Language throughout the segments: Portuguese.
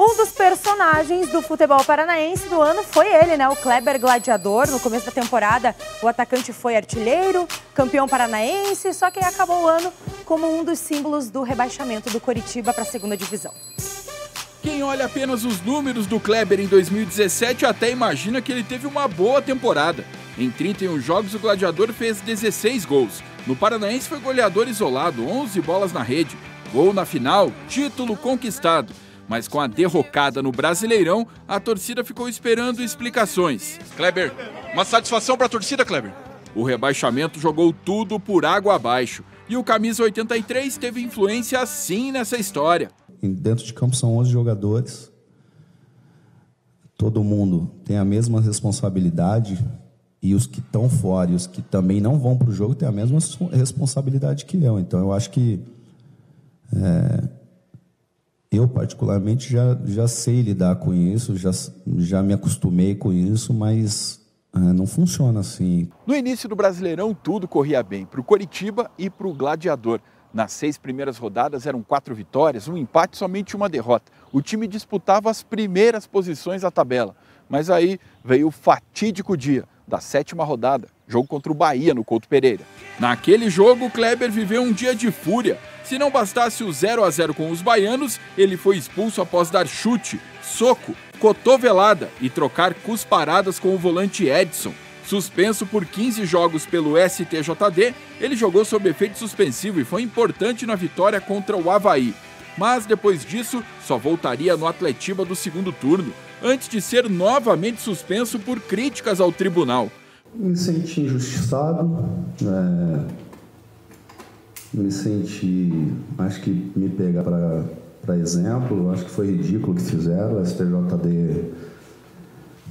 Um dos personagens do futebol paranaense do ano foi ele, né? O Kleber Gladiador. No começo da temporada, o atacante foi artilheiro, campeão paranaense, só que acabou o ano como um dos símbolos do rebaixamento do Coritiba para a segunda divisão. Quem olha apenas os números do Kleber em 2017 até imagina que ele teve uma boa temporada. Em 31 jogos, o Gladiador fez 16 gols. No Paranaense foi goleador isolado, 11 bolas na rede. Gol na final, título conquistado. Mas com a derrocada no Brasileirão, a torcida ficou esperando explicações. Kleber, uma satisfação para a torcida, Kleber. O rebaixamento jogou tudo por água abaixo. E o camisa 83 teve influência sim nessa história. Dentro de campo são 11 jogadores. Todo mundo tem a mesma responsabilidade e os que estão fora e os que também não vão para o jogo têm a mesma responsabilidade que eu. Então eu acho que é, particularmente, já, já sei lidar com isso, já, já me acostumei com isso, mas é, não funciona assim. No início do Brasileirão, tudo corria bem para o Coritiba e para o Gladiador. Nas seis primeiras rodadas eram quatro vitórias, um empate somente uma derrota. O time disputava as primeiras posições da tabela. Mas aí veio o fatídico dia da sétima rodada, jogo contra o Bahia no Couto Pereira. Naquele jogo, Kleber viveu um dia de fúria. Se não bastasse o 0 a 0 com os baianos, ele foi expulso após dar chute, soco, cotovelada e trocar cusparadas com o volante Edson. Suspenso por 15 jogos pelo STJD, ele jogou sob efeito suspensivo e foi importante na vitória contra o Havaí. Mas depois disso, só voltaria no Atletiba do segundo turno, antes de ser novamente suspenso por críticas ao tribunal. Me senti injustiçado, é... me senti, acho que me pegar para exemplo, acho que foi ridículo o que fizeram, o STJD,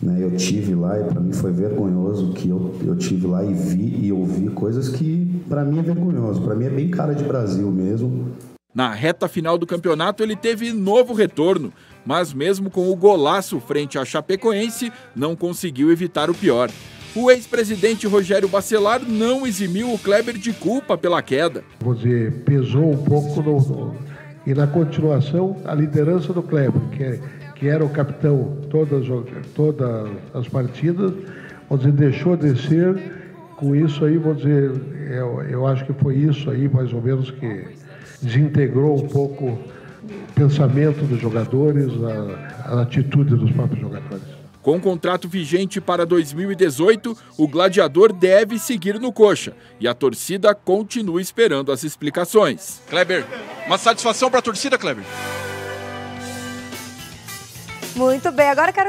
né, eu tive lá e para mim foi vergonhoso que eu, eu tive lá e vi e ouvi coisas que para mim é vergonhoso, para mim é bem cara de Brasil mesmo. Na reta final do campeonato, ele teve novo retorno, mas mesmo com o golaço frente à Chapecoense, não conseguiu evitar o pior. O ex-presidente Rogério Bacelar não eximiu o Kleber de culpa pela queda. Dizer, pesou um pouco no, no, e na continuação a liderança do Kleber, que, é, que era o capitão todas, todas as partidas, dizer, deixou de ser. Com isso aí, vou dizer, eu, eu acho que foi isso aí mais ou menos que desintegrou um pouco o pensamento dos jogadores, a, a atitude dos próprios jogadores. Com contrato vigente para 2018, o gladiador deve seguir no coxa e a torcida continua esperando as explicações. Kleber, uma satisfação para a torcida, Kleber. Muito bem, agora quero